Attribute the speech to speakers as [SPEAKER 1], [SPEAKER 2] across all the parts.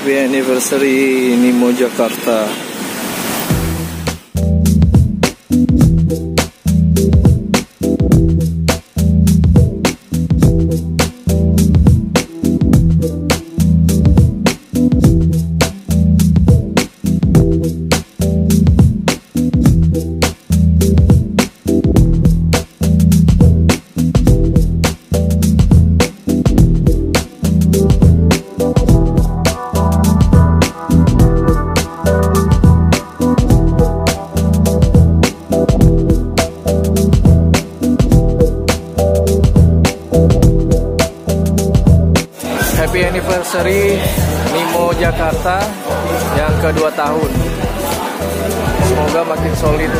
[SPEAKER 1] Happy anniversary Nimo Jakarta. Happy anniversary Nimo Jakarta yang kedua tahun. Semoga makin solid.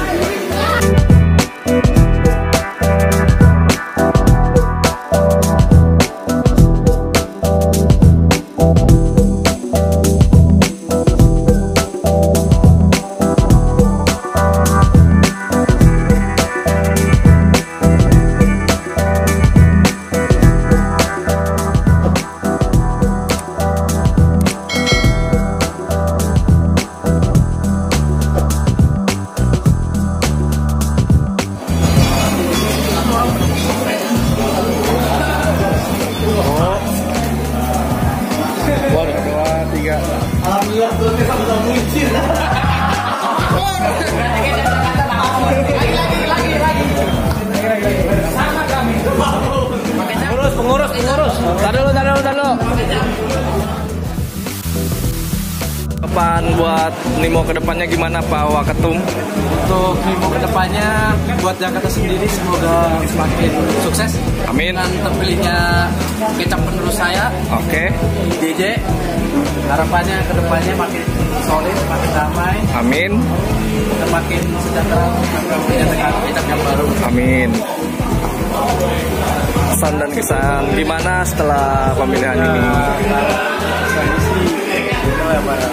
[SPEAKER 2] Pengurus, pengurus, pengurus. Tar dulu, tar dulu, tar
[SPEAKER 1] Depan buat Nimo ke depannya gimana Pak Waketum?
[SPEAKER 2] Untuk Nimo ke depannya buat Jakarta sendiri semoga semakin sukses.
[SPEAKER 1] Amin.
[SPEAKER 2] Dengan terpilihnya kecap penerus saya,
[SPEAKER 1] Oke,
[SPEAKER 2] DJ. Harapannya ke depannya makin solid, makin damai,
[SPEAKER 1] amin,
[SPEAKER 2] dan makin sejahtera dengan kecap yang baru.
[SPEAKER 1] amin. Pesan dan kesan gimana setelah pemilihan ini?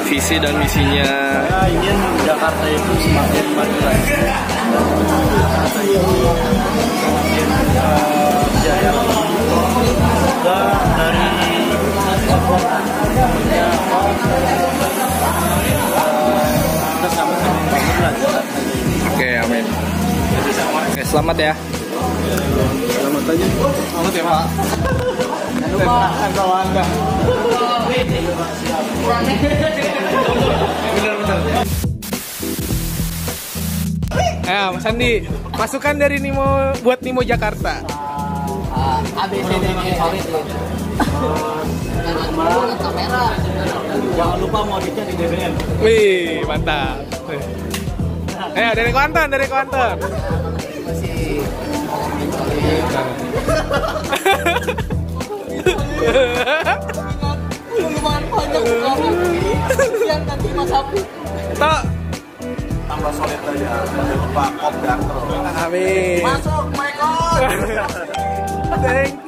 [SPEAKER 1] Visi dan misinya.
[SPEAKER 2] Saya ingin Jakarta itu semakin maju lagi. Jakarta itu semakin eh, jaya. Semoga dari support kita sama-sama bangun lah Jakarta ini.
[SPEAKER 1] Oke, amin. Oke, selamat ya.
[SPEAKER 2] Selamat aja. Selamat ya Pak. Lupa kalau anda.
[SPEAKER 3] Ayo, Mas Andi, masukan dari Nimo buat Nimo Jakarta.
[SPEAKER 4] A B C D E solid kamera
[SPEAKER 2] Jangan lupa modiknya di DBM.
[SPEAKER 3] Wih, mantap. Ayo, dari Kuantan, dari Kuantan.
[SPEAKER 4] masih lumayan banyak sekarang yang nanti Mas Hafiz
[SPEAKER 3] Tok.
[SPEAKER 2] Tambah solid aja. Jangan lupa kop dan
[SPEAKER 3] Amin.
[SPEAKER 4] masuk Michael
[SPEAKER 3] Thank